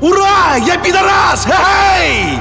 Ура! Я пидорас! Эй!